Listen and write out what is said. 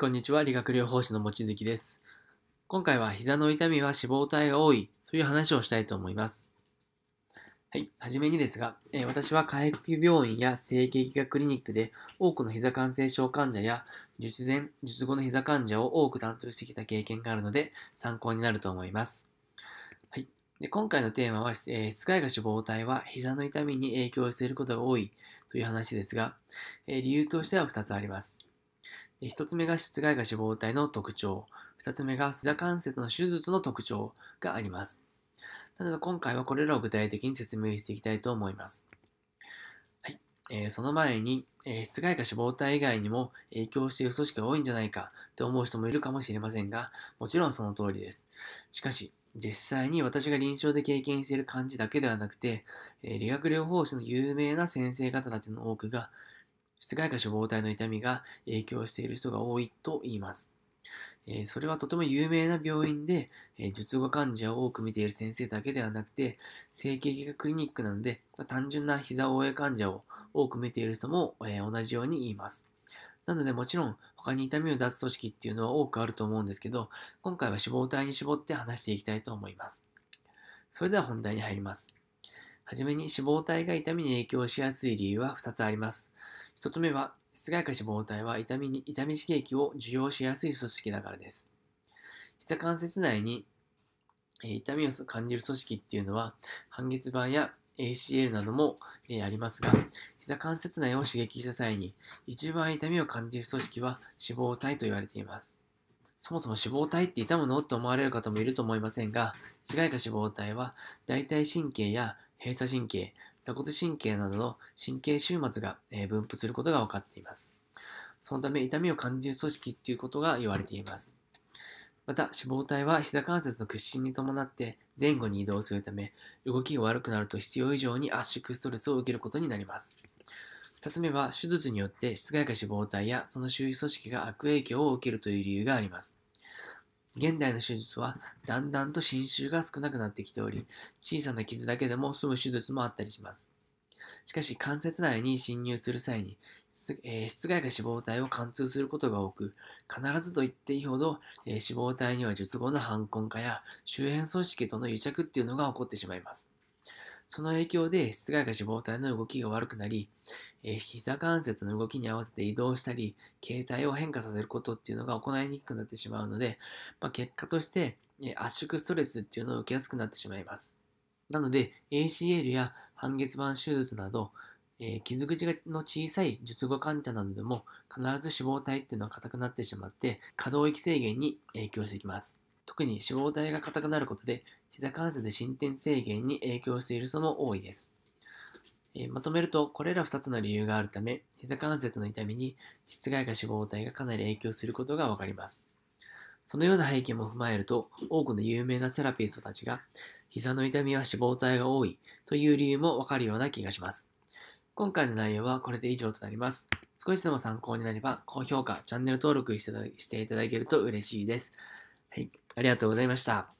こんにちは、理学療法士の望月です。今回は膝の痛みは脂肪体が多いという話をしたいと思います。はい、はじめにですが、えー、私は回復病院や整形外科クリニックで多くの膝感染症患者や術前、術後の膝患者を多く担当してきた経験があるので参考になると思います。はい、で今回のテーマは、えー、室外が脂肪体は膝の痛みに影響していることが多いという話ですが、えー、理由としては2つあります。1つ目が室外が脂肪体の特徴、2つ目が膝関節の手術の特徴があります。なので今回はこれらを具体的に説明していきたいと思います。はい。えー、その前に、えー、室外化脂肪体以外にも影響している組織が多いんじゃないかと思う人もいるかもしれませんが、もちろんその通りです。しかし、実際に私が臨床で経験している感じだけではなくて、え、理学療法士の有名な先生方たちの多くが、室外化脂肪体の痛みが影響している人が多いと言います。え、それはとても有名な病院で、え、術後患者を多く見ている先生だけではなくて、整形外科クリニックなので、単純な膝応援患者を多く見ている人も、え、同じように言います。なのでもちろん他に痛みを出す組織っていうのは多くあると思うんですけど、今回は脂肪体に絞って話していきたいと思います。それでは本題に入ります。はじめに脂肪体が痛みに影響しやすい理由は2つあります。1つ目は、室外化脂肪体は痛みに痛み刺激を受容しやすい組織だからです。膝関節内に痛みを感じる組織っていうのは、半月板や ACL なども、ありますが、膝関節内を刺激した際に、一番痛みを感じる組織は脂肪体と言われています。そもそも脂肪体って痛むの？と思われる方もいると思いませんが、室外化脂肪体は大腿神経や閉鎖神経、座骨神経などの神経終末が分布することが分かっています。そのため痛みを感じる組織っていうことが言われています。また、脂肪体は膝関節の屈伸に伴って前後に移動するため、動きが悪くなると必要以上に圧縮ストレスを受けることになります。2つ目は、手術によって室外化脂肪体やその周囲組織が悪影響を受けるという理由があります。現代の手術はだんだんと侵襲が少なくなってきており、小さな傷だけでも済む手術もあったりします。しかし関節内に侵入する際に、えー、室外化脂肪体を貫通することが多く、必ずと言っていいほど、えー、脂肪体には術後の反根化や周辺組織との癒着っていうのが起こってしまいます。その影響で室外化脂肪体の動きが悪くなり、えー、膝関節の動きに合わせて移動したり、形態を変化させることっていうのが行いにくくなってしまうので、まあ、結果として、え、圧縮ストレスっていうのを受けやすくなってしまいます。なので、ACL や半月板手術など、えー、傷口の小さい術後患者などでも必ず脂肪体っていうのは硬くなってしまって可動域制限に影響してきます。特に脂肪体が硬くなることで膝関節で進展制限に影響している人も多いです。え、まとめると、これら2つの理由があるため、膝関節の痛みに室外化脂肪体がかなり影響することがわかります。そのような背景も踏まえると、多くの有名なセラピストたちが、膝の痛みは脂肪体が多いという理由もわかるような気がします。今回の内容はこれで以上となります。少しでも参考になれば、高評価、チャンネル登録していただけると嬉しいです。はい、ありがとうございました。